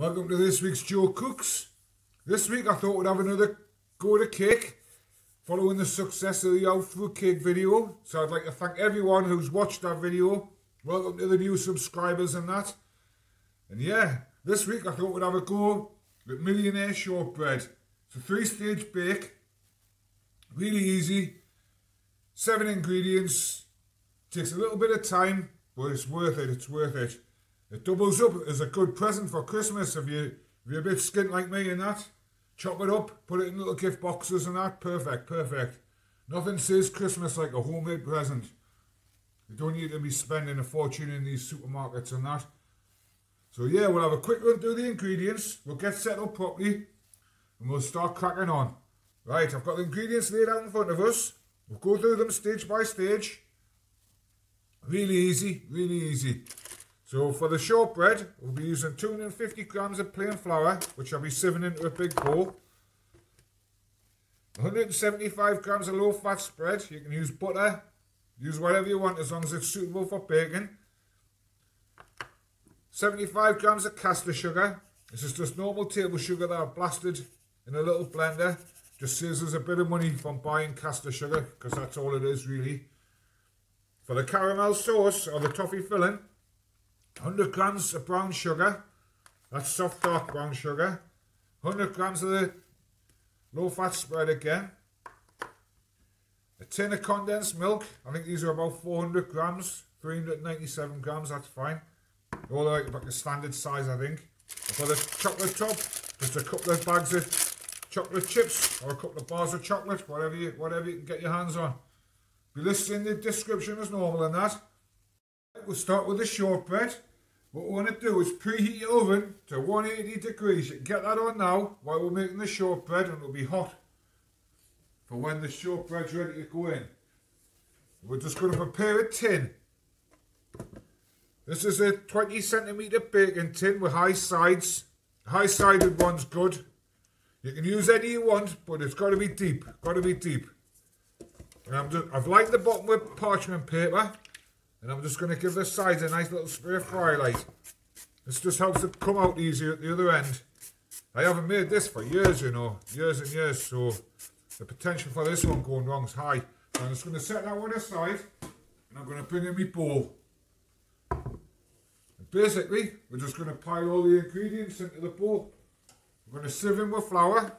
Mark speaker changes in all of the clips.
Speaker 1: Welcome to this week's Joe Cooks. This week I thought we'd have another go at a cake following the success of the Out Fruit Cake video. So I'd like to thank everyone who's watched that video. Welcome to the new subscribers and that. And yeah, this week I thought we'd have a go with Millionaire Shortbread. It's a three stage bake. Really easy. Seven ingredients. Takes a little bit of time, but it's worth it. It's worth it. It doubles up as a good present for Christmas if, you, if you're a bit skint like me and that. Chop it up, put it in little gift boxes and that. Perfect, perfect. Nothing says Christmas like a homemade present. You don't need to be spending a fortune in these supermarkets and that. So yeah, we'll have a quick run through the ingredients. We'll get set up properly and we'll start cracking on. Right, I've got the ingredients laid out in front of us. We'll go through them stage by stage. Really easy, really easy. So for the shortbread, we'll be using 250 grams of plain flour, which I'll be sieving into a big bowl. 175 grams of low-fat spread. You can use butter, use whatever you want as long as it's suitable for baking. 75 grams of caster sugar. This is just normal table sugar that I've blasted in a little blender. Just saves us a bit of money from buying caster sugar, because that's all it is really. For the caramel sauce, or the toffee filling, 100 grams of brown sugar. That's soft dark brown sugar. 100 grams of the low fat spread again. A tin of condensed milk. I think these are about 400 grams. 397 grams, that's fine. All like about the standard size, I think. For the chocolate top, just a couple of bags of chocolate chips or a couple of bars of chocolate, whatever you whatever you can get your hands on. Be listed in the description as normal and that. We'll start with the shortbread. What we want to do is preheat your oven to 180 degrees. Get that on now while we're making the shortbread and it'll be hot for when the shortbread's ready to go in. We're just going to prepare a tin. This is a 20 centimetre baking tin with high sides. High sided one's good. You can use any you want, but it's got to be deep. Got to be deep. And I'm just, I've lined the bottom with parchment paper. And I'm just going to give the sides a nice little spray of Frylight. This just helps it come out easier at the other end. I haven't made this for years, you know, years and years, so the potential for this one going wrong is high. So I'm just going to set that one aside, and I'm going to bring in my bowl. And basically, we're just going to pile all the ingredients into the bowl. We're going to sieve in with flour.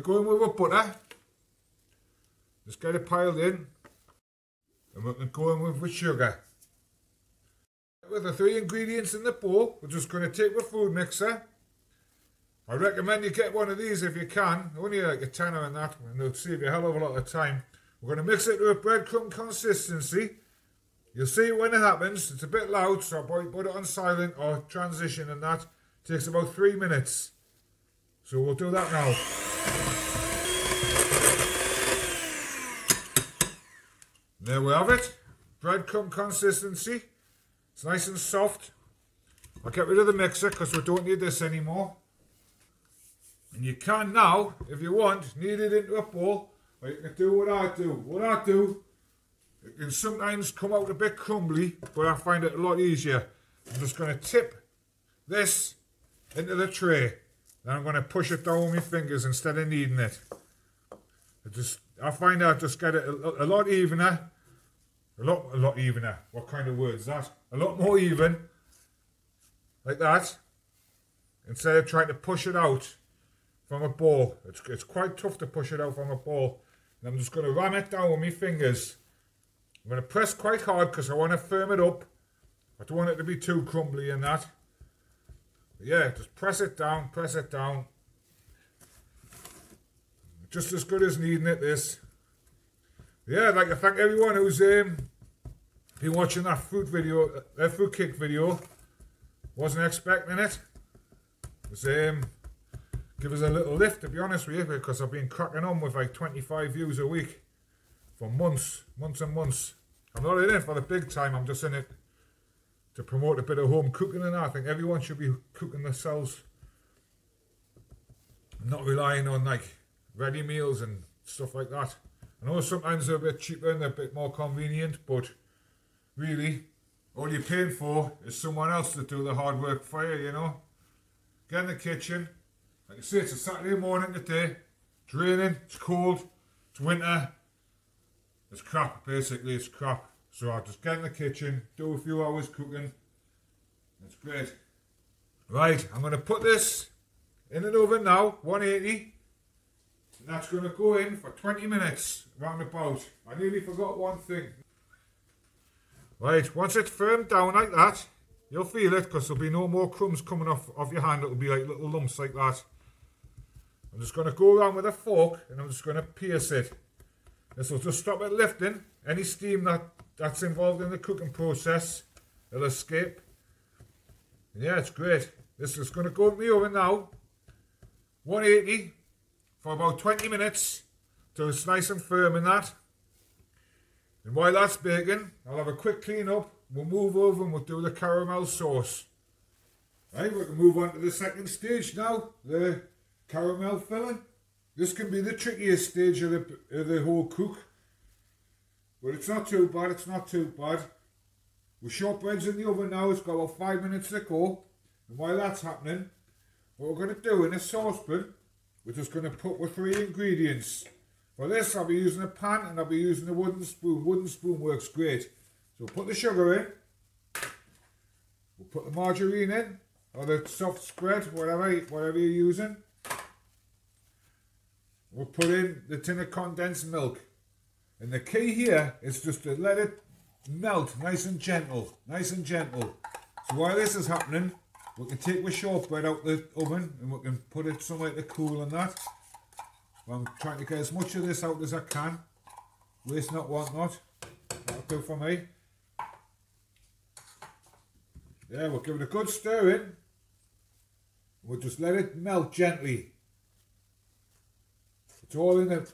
Speaker 1: We're going with a butter. Just get it piled in. And we're going with the sugar. With the three ingredients in the bowl, we're just going to take the food mixer. I recommend you get one of these if you can. Only like a tenner and that, and it'll save you a hell of a lot of time. We're going to mix it to a breadcrumb consistency. You'll see when it happens. It's a bit loud, so I'll put it on silent or transition and that. Takes about three minutes. So we'll do that now. There we have it. Breadcrumb consistency. It's nice and soft. I'll get rid of the mixer because we don't need this anymore. And you can now, if you want, knead it into a bowl. Or you can do what I do. What I do, it can sometimes come out a bit crumbly, but I find it a lot easier. I'm just going to tip this into the tray. Then I'm going to push it down with my fingers instead of kneading it. I just, I find I just get it a, a lot evener. A lot, a lot evener. What kind of word is that? A lot more even. Like that. Instead of trying to push it out from a ball. It's, it's quite tough to push it out from a ball. And I'm just going to ram it down with my fingers. I'm going to press quite hard because I want to firm it up. I don't want it to be too crumbly and that yeah, just press it down, press it down. Just as good as needing it, this. Yeah, I'd like to thank everyone who's um, been watching that food video, that food kick video. Wasn't expecting it. It was, um, give us a little lift, to be honest with you, because I've been cracking on with like 25 views a week for months, months and months. I'm not in it for the big time, I'm just in it to promote a bit of home cooking and I think everyone should be cooking themselves not relying on like ready meals and stuff like that I know sometimes they're a bit cheaper and they're a bit more convenient, but really, all you're paying for is someone else to do the hard work for you, you know. Get in the kitchen. Like I say, it's a Saturday morning today. It's raining, it's cold, it's winter. It's crap, basically, it's crap. So I just get in the kitchen, do a few hours cooking. That's great. Right, I'm going to put this in an oven now, 180. And that's going to go in for 20 minutes, round about. I nearly forgot one thing. Right, once it's firmed down like that, you'll feel it because there'll be no more crumbs coming off of your hand. It'll be like little lumps like that. I'm just going to go around with a fork and I'm just going to pierce it. This will just stop it lifting. Any steam that, that's involved in the cooking process It'll escape. Yeah, it's great. This is going to go in the oven now. 180 for about 20 minutes till it's nice and firm in that. And while that's baking, I'll have a quick clean up. We'll move over and we'll do the caramel sauce. Right, we can move on to the second stage now, the caramel filling. This can be the trickiest stage of the, of the whole cook. But it's not too bad, it's not too bad. With shortbread's in the oven now, it's got about five minutes to go. And while that's happening, what we're going to do in a saucepan, we're just going to put with three ingredients. For this, I'll be using a pan and I'll be using a wooden spoon. Wooden spoon works great. So we'll put the sugar in. We'll put the margarine in, or the soft spread, whatever, whatever you're using. We'll put in the tin of condensed milk. And the key here is just to let it melt nice and gentle, nice and gentle. So while this is happening, we can take the shortbread out the oven and we can put it somewhere to cool and that. I'm trying to get as much of this out as I can. Waste not, want not. That'll do for me. Yeah, we'll give it a good stir in. We'll just let it melt gently. It's all in the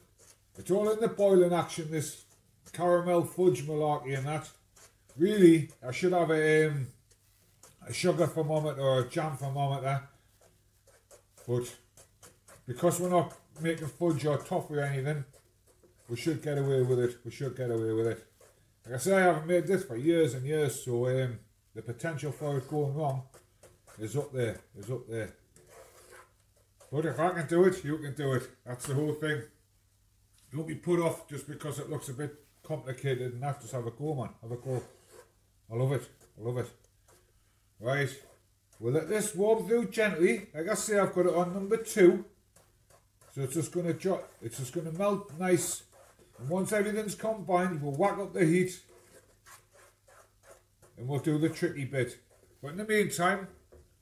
Speaker 1: it's all in the boiling action, this caramel fudge malarkey and that. Really, I should have a, um, a sugar thermometer or a jam thermometer. But because we're not making fudge or toffee or anything, we should get away with it. We should get away with it. Like I say, I haven't made this for years and years, so um, the potential for it going wrong is up there, is up there. But if I can do it, you can do it. That's the whole thing. Don't be put off just because it looks a bit complicated and that. Just have a go, man. Have a go. I love it. I love it. Right. We'll let this warm through gently. Like I say, I've got it on number two. So it's just going to jot. It's just going to melt nice. And once everything's combined, we'll whack up the heat. And we'll do the tricky bit. But in the meantime,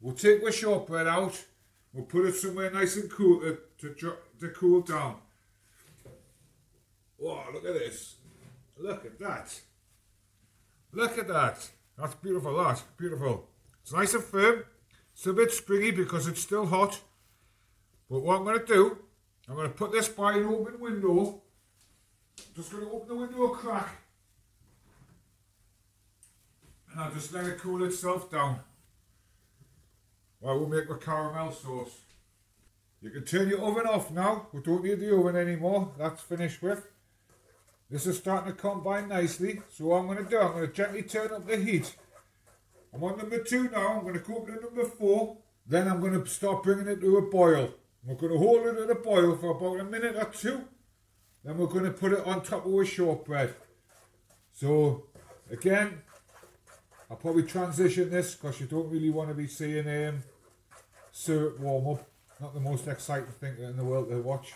Speaker 1: we'll take the shortbread out. We'll put it somewhere nice and cool to, to, to cool down. Oh, look at this. Look at that. Look at that. That's beautiful, that. Beautiful. It's nice and firm. It's a bit springy because it's still hot. But what I'm going to do, I'm going to put this by an open window. Just going to open the window a crack. And I'll just let it cool itself down. While we'll make the caramel sauce. You can turn your oven off now. We don't need the oven anymore. That's finished with. This is starting to combine nicely. So what I'm going to do, I'm going to gently turn up the heat. I'm on number two now. I'm going to go up to number four. Then I'm going to start bringing it to a boil. We're going to hold it at a boil for about a minute or two. Then we're going to put it on top of a shortbread. So, again, I'll probably transition this because you don't really want to be seeing um, syrup warm up. Not the most exciting thing in the world to watch.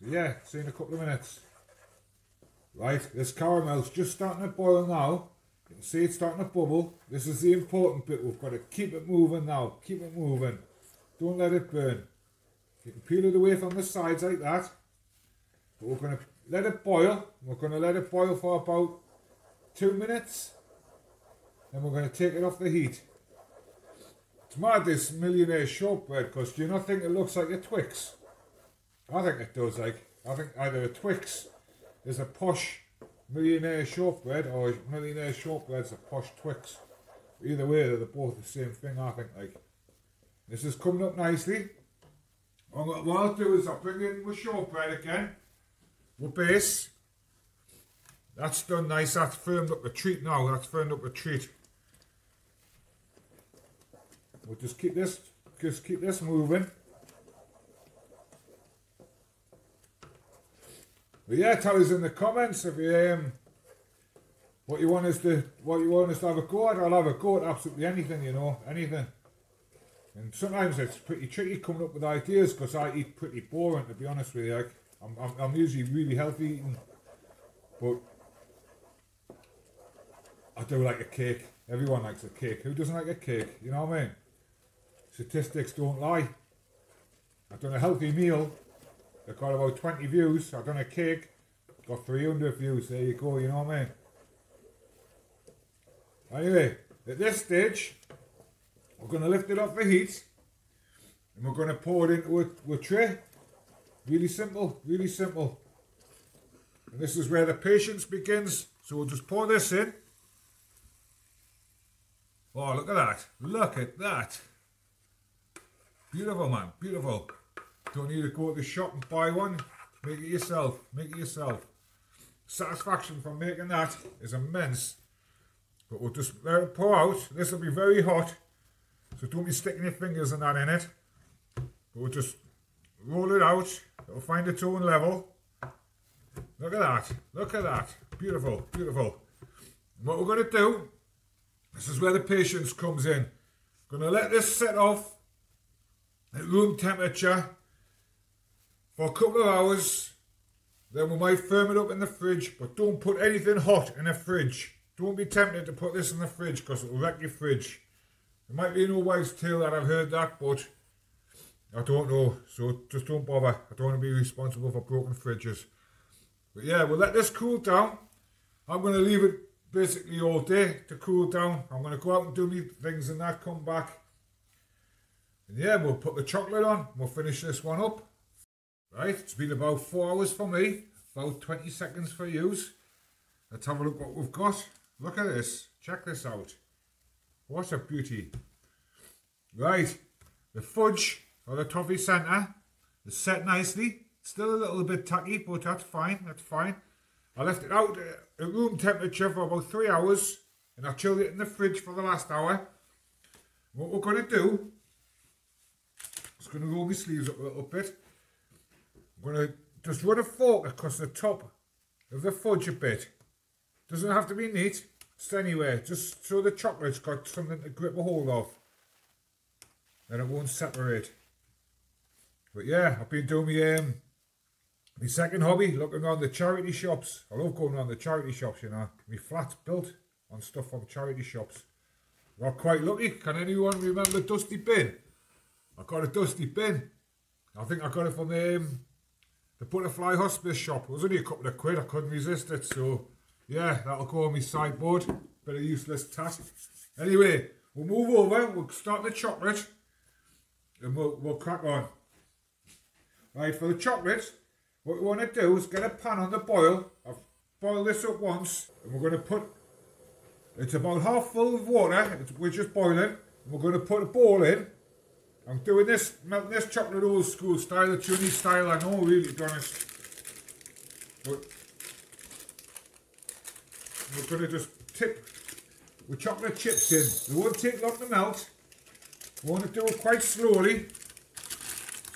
Speaker 1: So yeah, see you in a couple of minutes. Right, this caramel's just starting to boil now. You can see it's starting to bubble. This is the important bit. We've got to keep it moving now. Keep it moving. Don't let it burn. You can peel it away from the sides like that. But we're going to let it boil. We're going to let it boil for about two minutes. Then we're going to take it off the heat. It's mad this millionaire shortbread because do you not think it looks like a Twix? I think it does like. I think either a Twix there's a posh millionaire shortbread or millionaire shortbread's a posh Twix. Either way, they're both the same thing, I think. Like This is coming up nicely. What I'll do is I'll bring in my shortbread again. our base. That's done nice. That's firmed up the treat now. That's firmed up the treat. We'll just keep this, just keep this moving. But yeah, tell us in the comments if you um, what you want us to what you want us to have a go at. I'll have a go at absolutely anything, you know, anything. And sometimes it's pretty tricky coming up with ideas because I eat pretty boring, to be honest with you. Like, I'm, I'm, I'm usually really healthy eating, but I do like a cake. Everyone likes a cake. Who doesn't like a cake? You know what I mean? Statistics don't lie. I've done a healthy meal. I've got about 20 views. I've done a cake. Got 300 views. There you go. You know what I mean? Anyway, at this stage, we're going to lift it off the heat. And we're going to pour it into a, a tray. Really simple. Really simple. And this is where the patience begins. So we'll just pour this in. Oh, look at that. Look at that. Beautiful, man. Beautiful. Don't need to go to the shop and buy one. Make it yourself. Make it yourself. Satisfaction from making that is immense. But we'll just let it pour out. This will be very hot. So don't be sticking your fingers and that in it. But we'll just roll it out. It'll find its own level. Look at that. Look at that. Beautiful. Beautiful. And what we're going to do this is where the patience comes in. I'm Going to let this set off at room temperature for a couple of hours. Then we might firm it up in the fridge, but don't put anything hot in the fridge. Don't be tempted to put this in the fridge because it will wreck your fridge. It might be an old wives' tale that I've heard that, but I don't know. So just don't bother. I don't want to be responsible for broken fridges. But yeah, we'll let this cool down. I'm going to leave it basically all day to cool down. I'm going to go out and do me things and that, come back. And yeah, we'll put the chocolate on. We'll finish this one up. Right, it's been about four hours for me. About 20 seconds for use. Let's have a look what we've got. Look at this. Check this out. What a beauty. Right, the fudge or the toffee centre is set nicely. Still a little bit tacky, but that's fine. That's fine. I left it out at room temperature for about three hours and I chilled it in the fridge for the last hour. What we're going to do, I'm just going to roll my sleeves up a little bit. I'm going to just run a fork across the top of the fudge a bit. Doesn't have to be neat, just anywhere, just so the chocolate's got something to grip a hold of. Then it won't separate. But yeah, I've been doing my um, my second hobby, looking around the charity shops. I love going around the charity shops, you know. My flat's built on stuff from charity shops. Got quite lucky. Can anyone remember Dusty Bin? I got a Dusty Bin. I think I got it from um, the Butterfly Hospice shop. It was only a couple of quid. I couldn't resist it. So, yeah, that'll go on my sideboard. Bit of useless task. Anyway, we'll move over. We'll start the chocolate. And we'll, we'll crack on. Right, for the chocolate, what we want to do is get a pan on the boil. I've boiled this up once. And we're going to put, it's about half full of water. It's, we're just boiling. And we're going to put a bowl in. I'm doing this, melting this chocolate old school style, the Tunis style, I know really, to honest. But we're going to just tip with chocolate chips in. They won't take long to melt. We want to do it quite slowly.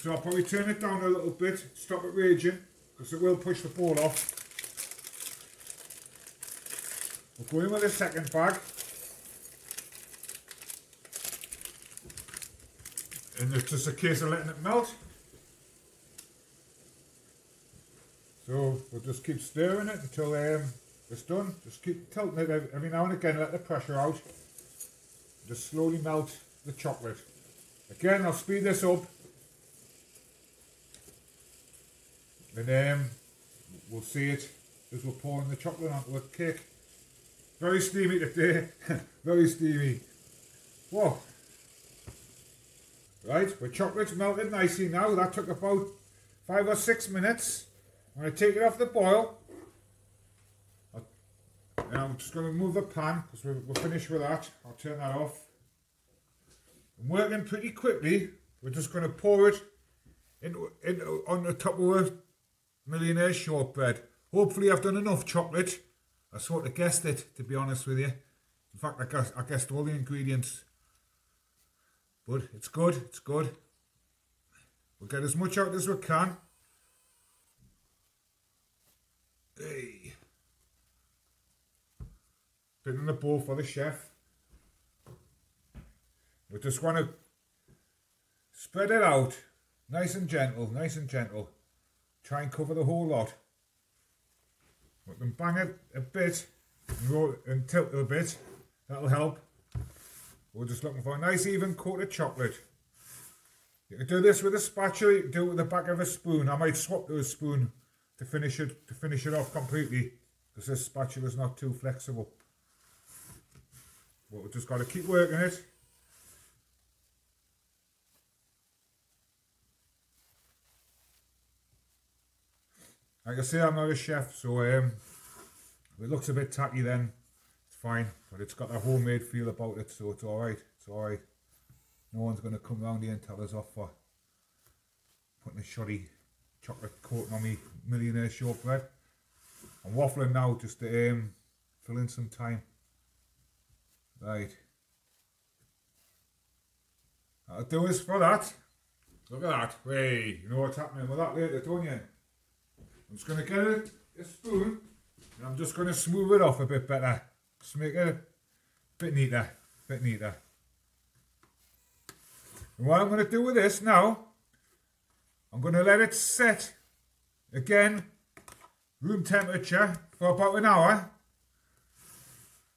Speaker 1: So I'll probably turn it down a little bit, stop it raging, because it will push the ball off. We'll go in with the second bag. And it's just a case of letting it melt. So we'll just keep stirring it until um, it's done. Just keep tilting it every now and again, let the pressure out. Just slowly melt the chocolate. Again, I'll speed this up And um, we'll see it as we're pouring the chocolate onto the cake. Very steamy today, very steamy. Whoa. Right, the chocolate's melted nicely now. That took about five or six minutes. I'm going to take it off the boil. And I'm just going to move the pan because we're, we're finished with that. I'll turn that off. I'm working pretty quickly. We're just going to pour it into, into, on the top of the millionaire shortbread. Hopefully I've done enough chocolate. I sort of guessed it, to be honest with you. In fact, I guessed, I guessed all the ingredients. But it's good, it's good. We'll get as much out as we can. Hey. Bit in the bowl for the chef. We just want to spread it out. Nice and gentle, nice and gentle. Try and cover the whole lot. We can bang it a bit and, roll, and tilt it a bit. That'll help. We're just looking for a nice even coat of chocolate. You can do this with a spatula, you do it with the back of a spoon. I might swap to a spoon to finish it to finish it off completely because this spatula is not too flexible. But we've just got to keep working it. Like I say, I'm not a chef, so um, it looks a bit tacky then, fine. But it's got a homemade feel about it, so it's alright. It's alright. No one's going to come round here and tell us off for putting a shoddy chocolate coating on me millionaire shortbread. I'm waffling now just to um, fill in some time. Right. That'll do us for that. Look at that. Wait, you know what's happening with that later, don't you? I'm just going to get a, a spoon and I'm just going to smooth it off a bit better. Just make it a bit neater, bit neater. And what I'm going to do with this now, I'm going to let it set again, room temperature for about an hour,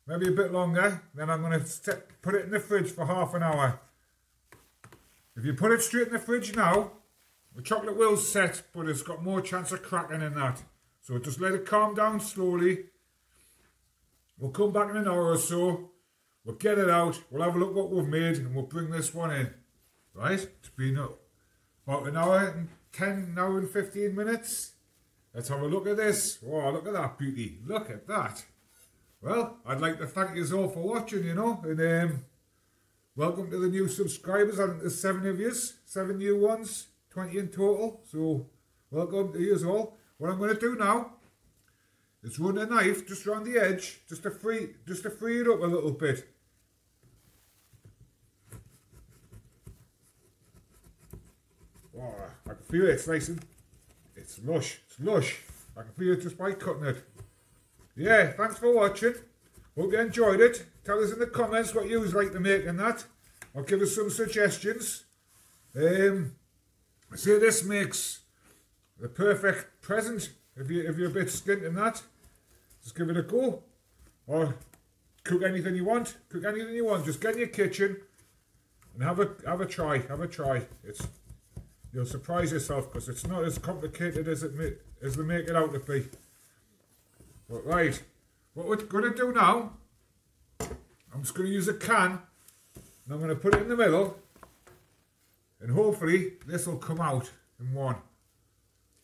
Speaker 1: maybe a bit longer. Then I'm going to put it in the fridge for half an hour. If you put it straight in the fridge now, the chocolate will set, but it's got more chance of cracking in that. So just let it calm down slowly. We'll come back in an hour or so. We'll get it out. We'll have a look what we've made and we'll bring this one in. Right? It's been about an hour and 10, hour and 15 minutes. Let's have a look at this. Oh, look at that beauty. Look at that. Well, I'd like to thank you all for watching, you know. And um, welcome to the new subscribers. I think there's seven of you. Seven new ones. 20 in total. So, welcome to you all. What I'm going to do now is run a knife just around the edge, just to free, just to free it up a little bit. Oh, I can feel it, it's nice and, it's lush, it's lush. I can feel it just by cutting it. Yeah, thanks for watching. Hope you enjoyed it. Tell us in the comments what you like to make and that. I'll give us some suggestions. Um, see, this makes the perfect present. If, you, if you're a bit skint in that, just give it a go. Or cook anything you want. Cook anything you want. Just get in your kitchen and have a have a try. Have a try. It's You'll surprise yourself because it's not as complicated as it as they make it out to be. But right, what we're going to do now, I'm just going to use a can and I'm going to put it in the middle and hopefully this will come out in one.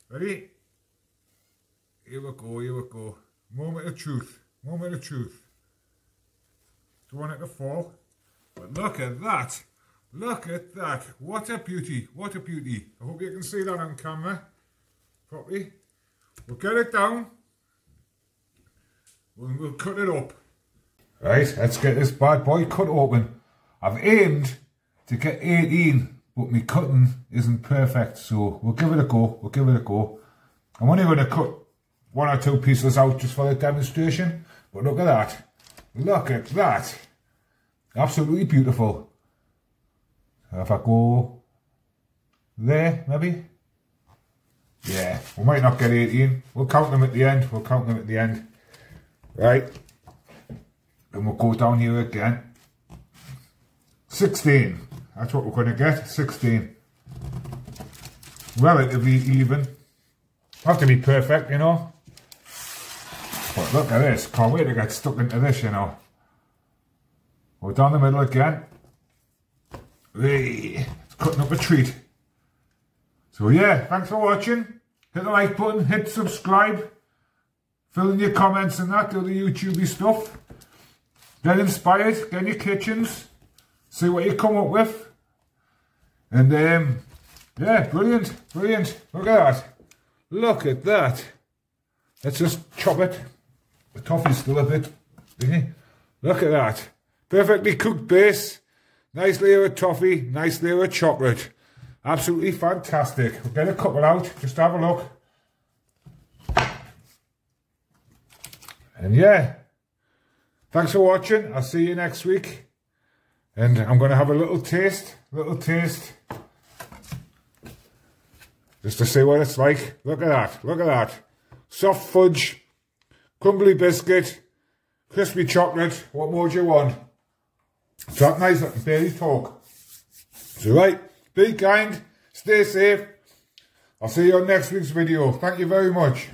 Speaker 1: Ready? Here we go, here we go. Moment of truth, moment of truth. Don't want it to fall. But look at that. Look at that. What a beauty. What a beauty. I hope you can see that on camera properly. We'll get it down. We'll, we'll cut it up. Right, let's get this bad boy cut open. I've aimed to get 18, but my cutting isn't perfect, so we'll give it a go. We'll give it a go. I'm only going to cut one or two pieces out just for the demonstration, but look at that. Look at that. Absolutely beautiful. If I go there, maybe. Yeah, we might not get 18. We'll count them at the end. We'll count them at the end. Right. And we'll go down here again. 16. That's what we're going to get. 16. Relatively even. Have to be perfect, you know. But look at this. Can't wait to get stuck into this, you know. We're down the middle again. Hey, it's cutting up a treat. So yeah, thanks for watching. Hit the like button, hit subscribe. Fill in your comments and that, do the YouTubey stuff. Get inspired, get in your kitchens. See what you come up with. And um, yeah, brilliant, brilliant. Look at that. Look at that. Let's just chop it. The toffee's still a bit thingy. Look at that. Perfectly cooked base. Nice layer of toffee. Nice layer of chocolate. Absolutely fantastic. We'll get a couple out. Just have a look. And yeah. Thanks for watching. I'll see you next week. And I'm going to have a little taste. Little taste. Just to see what it's like. Look at that. Look at that. Soft fudge. Crumbly biscuit. Crispy chocolate. What more do you want? It's not nice. I can barely talk. So right. Be kind. Stay safe. I'll see you on next week's video. Thank you very much.